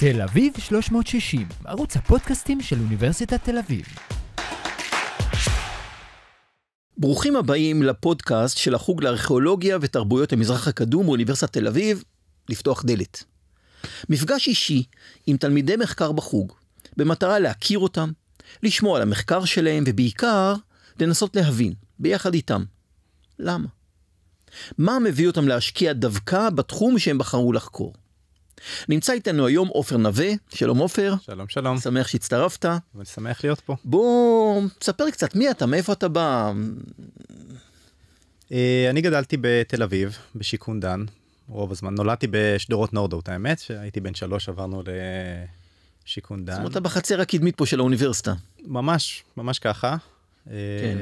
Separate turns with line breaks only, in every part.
תל אביב 360, ערוץ הפודקאסטים של אוניברסיטת תל אביב.
ברוכים הבאים לפודקאסט של החוג לארכיאולוגיה ותרבויות המזרח הקדום באוניברסיטת תל אביב, לפתוח דלת. מפגש אישי עם תלמידי מחקר בחוג, במטרה להכיר אותם, לשמוע על המחקר שלהם ובעיקר לנסות להבין, ביחד איתם, למה. מה מביא אותם להשקיע דווקא בתחום שהם בחרו לחקור. נמצא איתנו היום עופר נווה, שלום עופר.
שלום שלום.
שמח שהצטרפת.
אני שמח להיות פה.
בוא, תספר קצת מי אתה, מאיפה אתה בא.
אה, אני גדלתי בתל אביב, בשיכון דן, רוב הזמן. נולדתי בשדרות נורדאוט, האמת, שהייתי בן שלוש עברנו לשיכון דן.
זאת אומרת, אתה בחצר הקדמית פה של האוניברסיטה.
ממש, ממש ככה.
כן.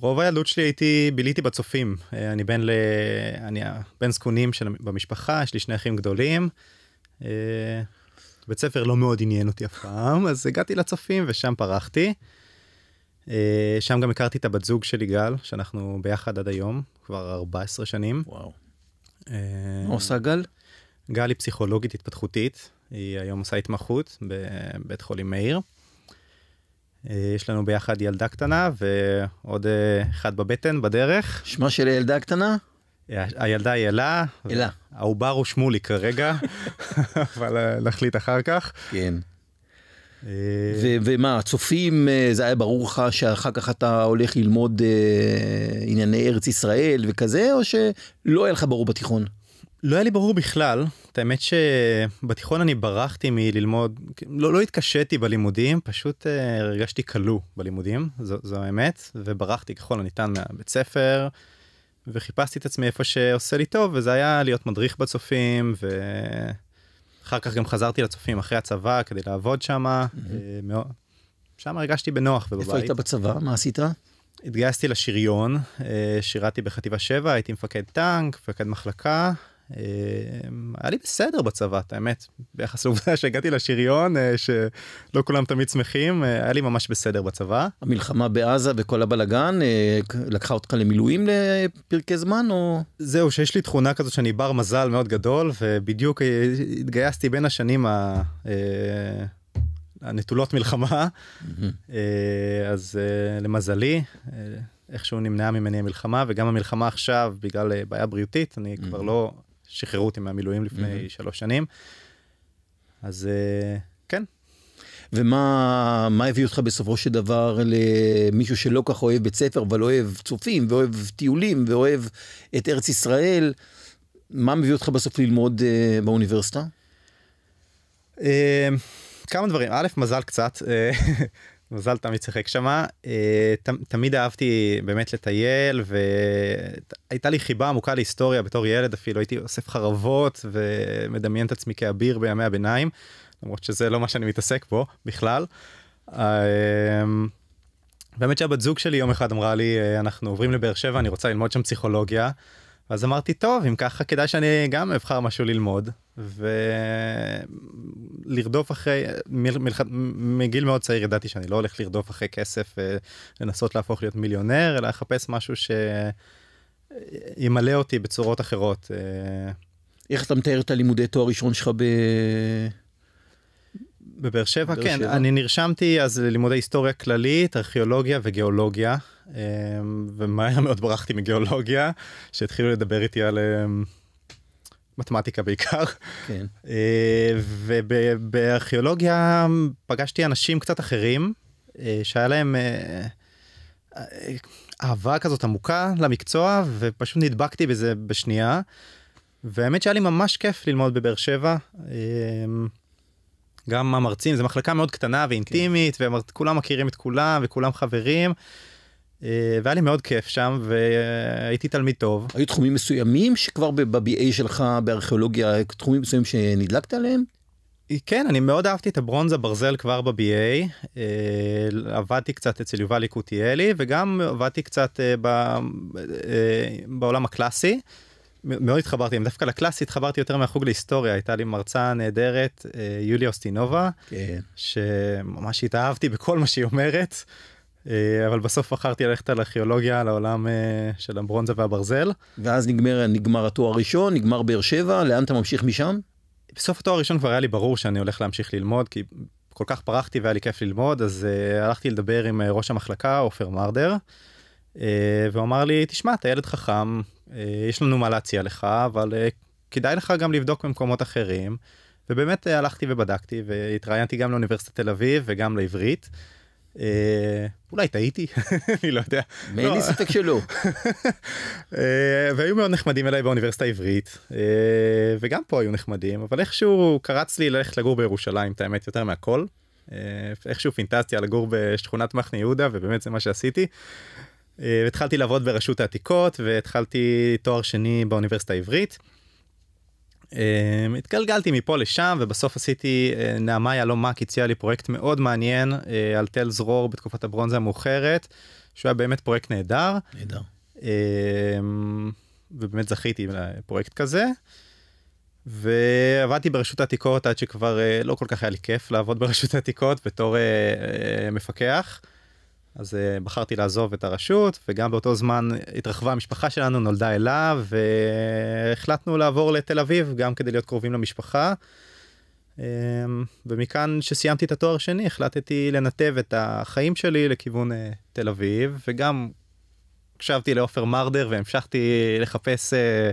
רוב הילדות שלי הייתי ביליתי בצופים אה, אני בן ל... אני בן זקונים של... במשפחה יש לי שני אחים גדולים. אה, בית ספר לא מאוד עניין אותי אף פעם אז הגעתי לצופים ושם פרחתי. אה, שם גם הכרתי את הבת זוג שלי גל שאנחנו ביחד עד היום כבר 14 שנים.
וואו. עושה גל?
גל היא פסיכולוגית התפתחותית היא היום עושה התמחות בבית חולים מאיר. אה, יש לנו ביחד ילדה קטנה ועוד אה, אחד בבטן בדרך.
שמה של הילדה הקטנה?
ה- הילדה היא אלה.
אלה.
העובר הוא שמולי כרגע, אבל אה, נחליט אחר כך.
כן.
אה,
ו- ומה, הצופים, אה, זה היה ברור לך שאחר כך אתה הולך ללמוד אה, ענייני ארץ ישראל וכזה, או שלא היה לך ברור בתיכון?
לא היה לי ברור בכלל, את האמת שבתיכון אני ברחתי מללמוד, לא, לא התקשיתי בלימודים, פשוט אה, הרגשתי כלוא בלימודים, זו, זו האמת, וברחתי ככל הניתן מהבית ספר, וחיפשתי את עצמי איפה שעושה לי טוב, וזה היה להיות מדריך בצופים, ואחר כך גם חזרתי לצופים אחרי הצבא כדי לעבוד שם, מאוד... שם הרגשתי בנוח ובבית.
איפה היית בצבא? מה עשית?
התגייסתי לשריון, אה, שירתי בחטיבה 7, הייתי מפקד טנק, מפקד מחלקה. אה, היה לי בסדר בצבא, את האמת, ביחס לעובדה שהגעתי לשריון, אה, שלא כולם תמיד שמחים, אה, היה לי ממש בסדר בצבא.
המלחמה בעזה וכל הבלגן אה, לקחה אותך למילואים לפרקי זמן או?
זהו, שיש לי תכונה כזאת שאני בר מזל מאוד גדול, ובדיוק התגייסתי בין השנים ה... הנטולות מלחמה, אז למזלי, איכשהו נמנעה ממני המלחמה, וגם המלחמה עכשיו, בגלל בעיה בריאותית, אני כבר לא, שחררו אותי מהמילואים לפני שלוש שנים. אז אה, כן,
ומה מה הביא אותך בסופו של דבר למישהו שלא כך אוהב בית ספר אבל אוהב צופים ואוהב טיולים ואוהב את ארץ ישראל. מה מביא אותך בסוף ללמוד אה, באוניברסיטה?
אה, כמה דברים, א', מזל קצת, אה, מזל תמיד שיחק שמה, אה, ת- תמיד אהבתי באמת לטייל והייתה לי חיבה עמוקה להיסטוריה בתור ילד אפילו, הייתי אוסף חרבות ומדמיין את עצמי כאביר בימי הביניים, למרות שזה לא מה שאני מתעסק בו בכלל. אה, באמת שהבת זוג שלי יום אחד אמרה לי אה, אנחנו עוברים לבאר שבע אני רוצה ללמוד שם פסיכולוגיה. אז אמרתי טוב אם ככה כדאי שאני גם אבחר משהו ללמוד ולרדוף אחרי מל, מלח... מגיל מאוד צעיר ידעתי שאני לא הולך לרדוף אחרי כסף ולנסות להפוך להיות מיליונר אלא לחפש משהו שימלא אותי בצורות אחרות. אה,
איך אתה מתאר את הלימודי תואר ראשון שלך ב...
בבאר שבע
באר
כן
שבע.
אני נרשמתי אז ללימודי היסטוריה כללית ארכיאולוגיה וגיאולוגיה אה, ומהר מאוד ברחתי מגיאולוגיה שהתחילו לדבר איתי על אה, מתמטיקה בעיקר
כן.
אה, ובארכיאולוגיה פגשתי אנשים קצת אחרים אה, שהיה להם אה, אה, אהבה כזאת עמוקה למקצוע ופשוט נדבקתי בזה בשנייה. והאמת שהיה לי ממש כיף ללמוד בבאר שבע. אה, גם המרצים, זו מחלקה מאוד קטנה ואינטימית, וכולם מכירים את כולם וכולם חברים. אה, והיה לי מאוד כיף שם והייתי תלמיד טוב.
היו תחומים מסוימים שכבר ב-BA שלך בארכיאולוגיה, תחומים מסוימים שנדלקת עליהם?
כן, אני מאוד אהבתי את הברונזה ברזל כבר ב-BA, אה, עבדתי קצת אצל יובל יקותיאלי וגם עבדתי קצת אה, אה, בעולם הקלאסי. מאוד התחברתי, דווקא לקלאסי התחברתי יותר מהחוג להיסטוריה, הייתה לי מרצה נהדרת, אה, יוליה אוסטינובה,
כן.
שממש התאהבתי בכל מה שהיא אומרת, אה, אבל בסוף בחרתי ללכת על ארכיאולוגיה, לעולם אה, של הברונזה והברזל.
ואז נגמר, נגמר התואר הראשון, נגמר באר שבע, לאן אתה ממשיך משם?
בסוף התואר הראשון כבר היה לי ברור שאני הולך להמשיך ללמוד כי כל כך פרחתי והיה לי כיף ללמוד אז uh, הלכתי לדבר עם ראש המחלקה עופר מרדר uh, והוא אמר לי תשמע אתה ילד חכם יש לנו מה להציע לך אבל uh, כדאי לך גם לבדוק במקומות אחרים. ובאמת uh, הלכתי ובדקתי והתראיינתי גם לאוניברסיטת תל אביב וגם לעברית. אה, אולי טעיתי, אני לא יודע.
אין לי. ספק שלא.
אה, והיו מאוד נחמדים אליי באוניברסיטה העברית אה, וגם פה היו נחמדים אבל איכשהו קרץ לי ללכת לגור בירושלים את האמת יותר מהכל. אה, איכשהו פינטזתי על לגור בשכונת מחנה יהודה ובאמת זה מה שעשיתי. אה, התחלתי לעבוד ברשות העתיקות והתחלתי תואר שני באוניברסיטה העברית. אה, התגלגלתי מפה לשם ובסוף עשיתי אה, נעמה יהלומק הציעה לי פרויקט מאוד מעניין על תל זרור בתקופת הברונזה המאוחרת שהוא היה באמת פרויקט נהדר.
נהדר.
אמ, ובאמת זכיתי לפרויקט כזה. ועבדתי ברשות העתיקות עד שכבר לא כל כך היה לי כיף לעבוד ברשות העתיקות בתור מפקח. אז אה, בחרתי לעזוב את הרשות וגם באותו זמן התרחבה המשפחה שלנו נולדה אליו והחלטנו לעבור לתל אביב גם כדי להיות קרובים למשפחה. אמ, ומכאן שסיימתי את התואר השני החלטתי לנתב את החיים שלי לכיוון אה, תל אביב וגם הקשבתי לעופר מרדר והמשכתי לחפש אה,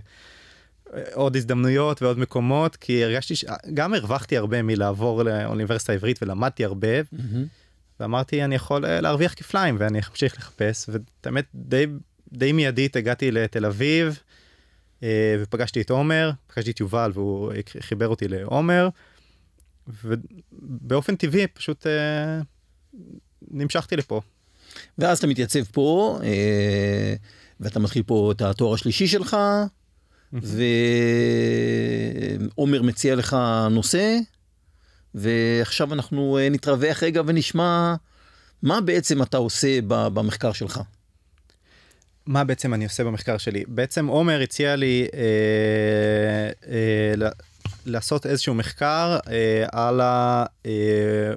עוד הזדמנויות ועוד מקומות כי הרגשתי שגם הרווחתי הרבה מלעבור לאוניברסיטה העברית ולמדתי הרבה
מהמם.
ואמרתי אני יכול אה, להרוויח כפליים ואני אמשיך לחפש ובאמת די די מיידית הגעתי לתל אביב אה, ופגשתי את עומר פגשתי את יובל והוא חיבר אותי לעומר ובאופן טבעי פשוט אה, נמשכתי לפה.
ואז אתה מתייצב פה, ואתה מתחיל פה את התואר השלישי שלך, ועומר מציע לך נושא, ועכשיו אנחנו אה, נתרווח רגע ונשמע מה בעצם אתה עושה במחקר שלך.
מה בעצם אני עושה במחקר שלי בעצם עומר הציע לי אה, אה, לעשות איזשהו מחקר אה, על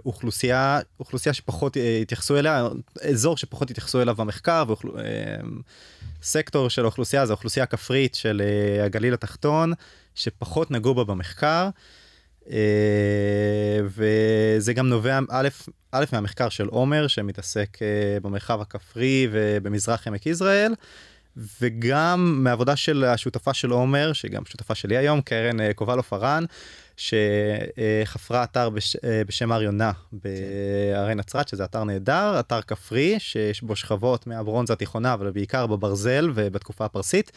האוכלוסייה אוכלוסייה שפחות אה, התייחסו אליה אזור שפחות התייחסו אליו במחקר ואוכל, אה, סקטור של האוכלוסייה זה האוכלוסייה הכפרית של אה, הגליל התחתון שפחות נגעו בה במחקר. אה, וזה גם נובע א', א' מהמחקר של עומר שמתעסק אה, במרחב הכפרי ובמזרח עמק יזרעאל וגם מעבודה של השותפה של עומר שגם שותפה שלי היום קרן אה, קובלו פארן שחפרה אתר בש, אה, בשם הר יונה בהרי נצרת שזה אתר נהדר אתר כפרי שיש בו שכבות מהברונזה התיכונה אבל בעיקר בברזל ובתקופה הפרסית.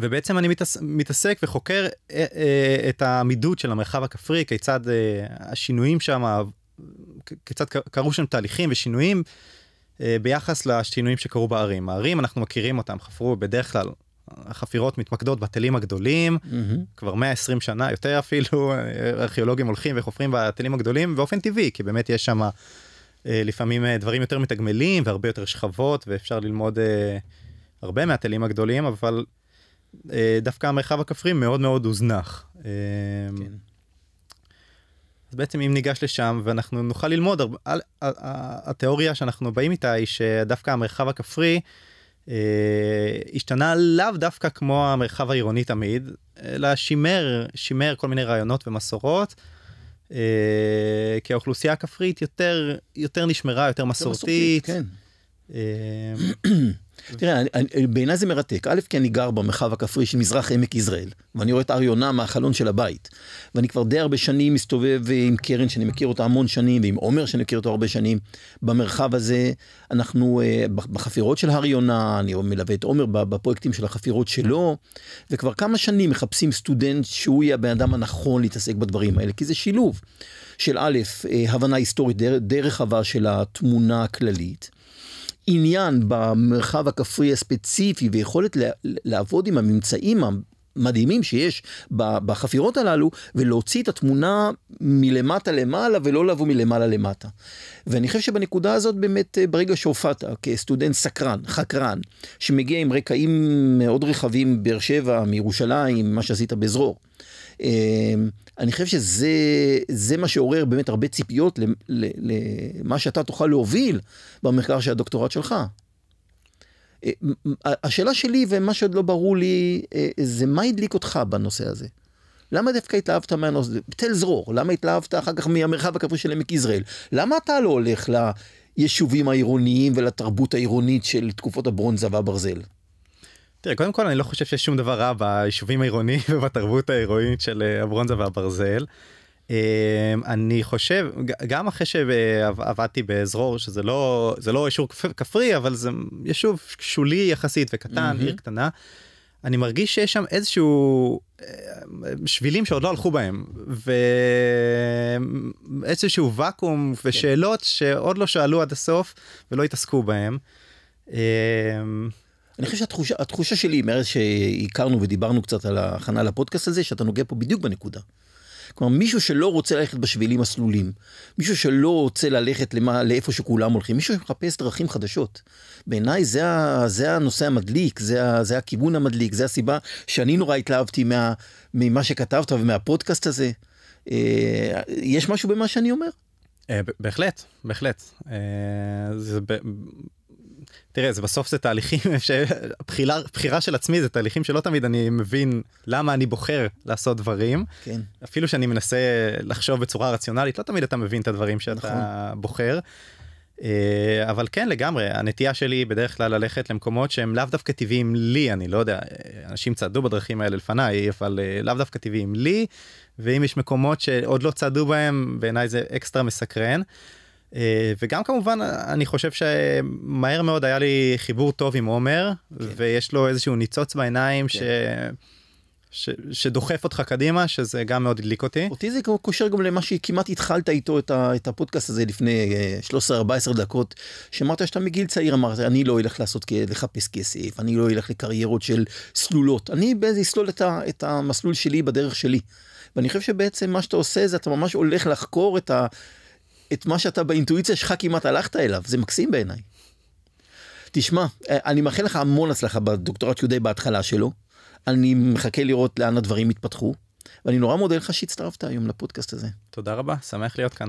ובעצם אני מתעס... מתעסק וחוקר אה, אה, את העמידות של המרחב הכפרי, כיצד אה, השינויים שם, כיצד קרו שם תהליכים ושינויים אה, ביחס לשינויים שקרו בערים. הערים אנחנו מכירים אותם, חפרו בדרך כלל, החפירות מתמקדות בתלים הגדולים,
מהמם.
כבר 120 שנה, יותר אפילו, ארכיאולוגים הולכים וחופרים בתלים הגדולים באופן טבעי, כי באמת יש שם אה, לפעמים אה, דברים יותר מתגמלים והרבה יותר שכבות ואפשר ללמוד אה, הרבה מהתלים הגדולים, אבל דווקא המרחב הכפרי מאוד מאוד הוזנח. אה,
כן.
אז בעצם אם ניגש לשם ואנחנו נוכל ללמוד, על- התיאוריה שאנחנו באים איתה היא שדווקא המרחב הכפרי אה, השתנה לאו דווקא כמו המרחב העירוני תמיד, אלא שימר, שימר כל מיני רעיונות ומסורות. אה, כי האוכלוסייה הכפרית יותר יותר נשמרה יותר מסורתית.
כן.
אה,
תראה, בעיניי זה מרתק. א', כי אני גר במרחב הכפרי של מזרח עמק יזרעאל, ואני רואה את הר יונה מהחלון של הבית. ואני כבר די הרבה שנים מסתובב אה, עם קרן, שאני מכיר אותה המון שנים, ועם עומר, שאני מכיר אותו הרבה שנים, במרחב הזה. אנחנו אה, בחפירות של הר יונה, אני מלווה את עומר בפרויקטים של החפירות שלו, וכבר כמה שנים מחפשים סטודנט שהוא יהיה הבן אדם הנכון להתעסק בדברים האלה, כי זה שילוב של א', אה, הבנה היסטורית די רחבה של התמונה הכללית. עניין במרחב הכפרי הספציפי ויכולת לעבוד עם הממצאים המדהימים שיש בחפירות הללו ולהוציא את התמונה מלמטה למעלה ולא לבוא מלמעלה למטה. ואני חושב שבנקודה הזאת באמת אה, ברגע שהופעת כסטודנט סקרן, חקרן, שמגיע עם רקעים מאוד רחבים, באר שבע, מירושלים, מה שעשית בזרור. אה, אני חושב שזה זה מה שעורר באמת הרבה ציפיות למה שאתה תוכל להוביל במחקר של הדוקטורט שלך. אה, השאלה שלי ומה שעוד לא ברור לי אה, זה מה הדליק אותך בנושא הזה. למה דווקא התלהבת מהנושא? תל זרור, למה התלהבת אחר כך מהמרחב הכפרי של עמק יזרעאל? למה אתה לא הולך ליישובים העירוניים ולתרבות העירונית של תקופות הברונזה והברזל?
תראה, קודם כל אני לא חושב שיש שום דבר רע ביישובים העירוניים ובתרבות העירונית של אה, הברונזה והברזל. אה, אני חושב, גם אחרי שעבדתי בזרור, שזה לא, זה לא יישוב כפ- כפרי, אבל זה יישוב שולי יחסית וקטן,
מהמם.
עיר קטנה. אני מרגיש שיש שם איזשהו אה, שבילים שעוד לא הלכו בהם ואיזשהו ואקום ושאלות שעוד לא שאלו עד הסוף ולא התעסקו בהם.
אני חושב שהתחושה התחושה שלי מאז שהכרנו ודיברנו קצת על ההכנה לפודקאסט הזה שאתה נוגע פה בדיוק בנקודה. כלומר מישהו שלא רוצה ללכת בשבילים הסלולים, מישהו שלא רוצה ללכת למה, לאיפה שכולם הולכים, מישהו שמחפש דרכים חדשות. בעיניי זה, זה הנושא המדליק, זה, זה הכיוון המדליק, זה הסיבה שאני נורא התלהבתי מה, ממה שכתבת ומהפודקאסט הזה. אה, יש משהו במה שאני אומר?
אה, בהחלט, בהחלט. אה, זה. תראה, זה בסוף זה תהליכים שבחירה בחירה של עצמי זה תהליכים שלא תמיד אני מבין למה אני בוחר לעשות דברים.
כן.
אפילו שאני מנסה לחשוב בצורה רציונלית, לא תמיד אתה מבין את הדברים שאתה
נכון.
בוחר. אה, אבל כן לגמרי הנטייה שלי היא בדרך כלל ללכת למקומות שהם לאו דווקא טבעיים לי אני לא יודע אנשים צעדו בדרכים האלה לפניי אבל אה, לאו דווקא טבעיים לי ואם יש מקומות שעוד לא צעדו בהם בעיניי זה אקסטרה מסקרן. אה, וגם כמובן אני חושב שמהר מאוד היה לי חיבור טוב עם עומר ויש לו איזשהו ניצוץ בעיניים ש... ש... שדוחף אותך קדימה שזה גם מאוד הדליק אותי.
אותי זה קושר גם למה שכמעט התחלת איתו את, ה, את הפודקאסט הזה לפני אה, 13-14 דקות, שאמרת שאתה מגיל צעיר אמרת אני לא אלך לעשות לחפש כסף, אני לא אלך לקריירות של סלולות, אני באיזה אסלול את, ה, את המסלול שלי בדרך שלי. ואני חושב שבעצם מה שאתה עושה זה אתה ממש הולך לחקור את, ה, את מה שאתה באינטואיציה שלך כמעט הלכת אליו, זה מקסים בעיניי. תשמע, אה, אני מאחל לך המון הצלחה בדוקטורט שהוא די בהתחלה שלו. אני מחכה לראות לאן הדברים יתפתחו. ואני נורא מודה לך שהצטרפת היום לפודקאסט הזה.
תודה רבה שמח להיות כאן.